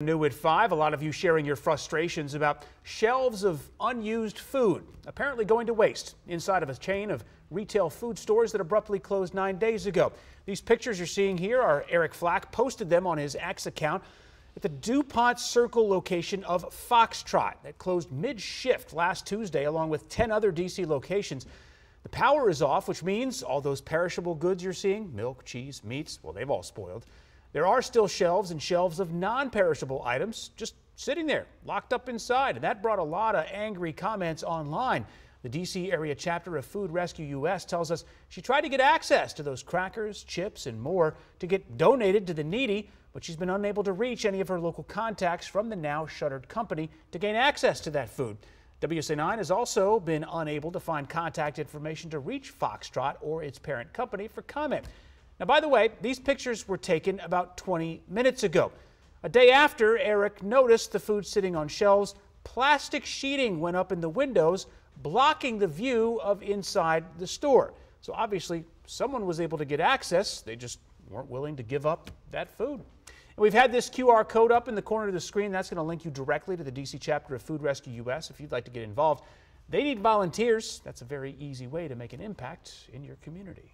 New at 5, a lot of you sharing your frustrations about shelves of unused food apparently going to waste inside of a chain of retail food stores that abruptly closed nine days ago. These pictures you're seeing here are Eric Flack posted them on his X account at the DuPont Circle location of Foxtrot that closed mid-shift last Tuesday along with 10 other DC locations. The power is off, which means all those perishable goods you're seeing, milk, cheese, meats, well, they've all spoiled. There are still shelves and shelves of non-perishable items just sitting there, locked up inside, and that brought a lot of angry comments online. The D.C. area chapter of Food Rescue U.S. tells us she tried to get access to those crackers, chips, and more to get donated to the needy, but she's been unable to reach any of her local contacts from the now shuttered company to gain access to that food. WUSA9 has also been unable to find contact information to reach Foxtrot or its parent company for comment. Now, by the way, these pictures were taken about 20 minutes ago. A day after Eric noticed the food sitting on shelves, plastic sheeting went up in the windows, blocking the view of inside the store. So obviously, someone was able to get access. They just weren't willing to give up that food. And we've had this QR code up in the corner of the screen. That's going to link you directly to the DC chapter of Food Rescue US if you'd like to get involved. They need volunteers. That's a very easy way to make an impact in your community.